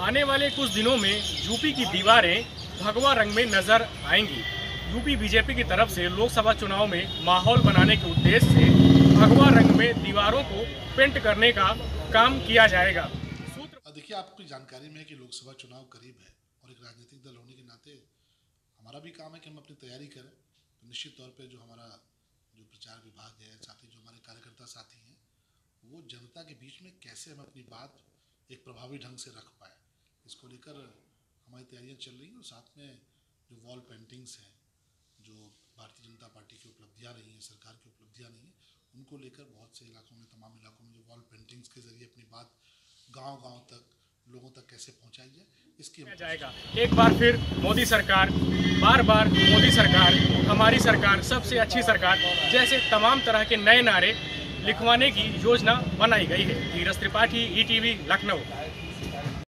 आने वाले कुछ दिनों में यूपी की दीवारें भगवा रंग में नज़र आएँगी। यूपी बीजेपी की तरफ़ से लोकसभा चुनाव में माहौल बनाने के उद्देश्य से भगवा रंग में दीवारों को पेंट करने का काम किया जाएगा। देखिए आपकी जानकारी में है कि लोकसभा चुनाव करीब है और एक राजनीतिक दल होने के नाते हमारा भी काम है कि हम अपनी तैयारी करें। तो निश्चित तौर पर जो हमारा जो प्रचार विभाग है, साथ ही जो हमारे कार्यकर्ता साथी हैं, वो जनता के बीच में कैसे हम अपनी बात एक प्रभावी ढंग से रख पाए। लेकर हमारी तैयारियाँ चल रही हैं और साथ में जो वॉल पेंटिंग्स हैं, जो भारतीय जनता पार्टी की उपलब्धियाँ रही हैं, सरकार की उपलब्धियाँ रही हैं, उनको लेकर बहुत से इलाकों में, तमाम इलाकों में जो वॉल पेंटिंग्स के ज़रिए अपनी बात गाँव गाँव तक, लोगों तक कैसे पहुंचाई जाए इसकी जाएगा। एक बार फिर मोदी सरकार बार बार मोदी सरकार, हमारी सरकार, सबसे अच्छी सरकार, जैसे तमाम तरह के नए नारे लिखवाने की योजना बनाई गई है। धीरज त्रिपाठी ईटीवी लखनऊ।